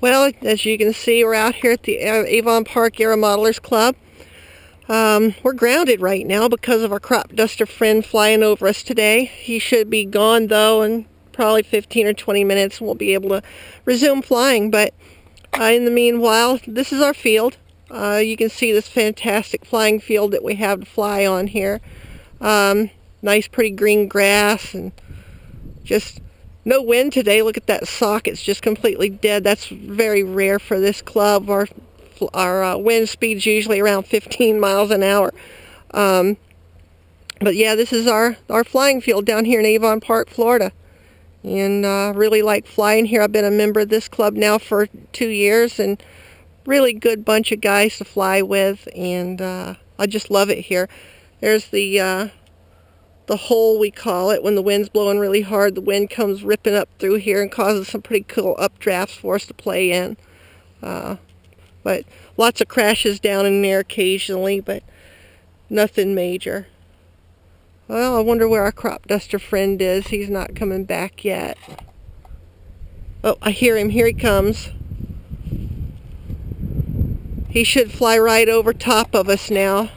Well, as you can see, we're out here at the Avon Park Aero Modelers Club. Um, we're grounded right now because of our crop duster friend flying over us today. He should be gone, though, in probably 15 or 20 minutes. We'll be able to resume flying. But uh, in the meanwhile, this is our field. Uh, you can see this fantastic flying field that we have to fly on here. Um, nice, pretty green grass and just no wind today. Look at that sock. It's just completely dead. That's very rare for this club. Our, our uh, wind speed's usually around 15 miles an hour. Um, but yeah, this is our, our flying field down here in Avon Park, Florida. And uh, really like flying here. I've been a member of this club now for two years and really good bunch of guys to fly with. And uh, I just love it here. There's the uh, the hole we call it when the wind's blowing really hard the wind comes ripping up through here and causes some pretty cool updrafts for us to play in uh, but lots of crashes down in there occasionally but nothing major well I wonder where our crop duster friend is. He's not coming back yet. Oh I hear him. Here he comes. He should fly right over top of us now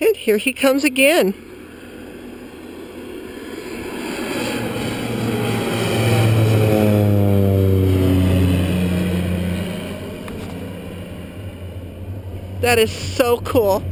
And here he comes again. That is so cool.